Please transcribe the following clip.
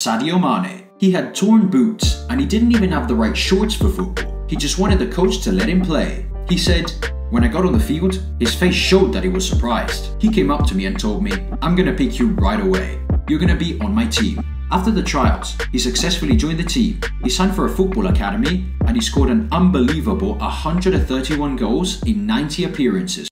Sadio Mane. He had torn boots and he didn't even have the right shorts for football. He just wanted the coach to let him play. He said, when I got on the field, his face showed that he was surprised. He came up to me and told me, I'm gonna pick you right away. You're gonna be on my team. After the trials, he successfully joined the team. He signed for a football academy and he scored an unbelievable 131 goals in 90 appearances.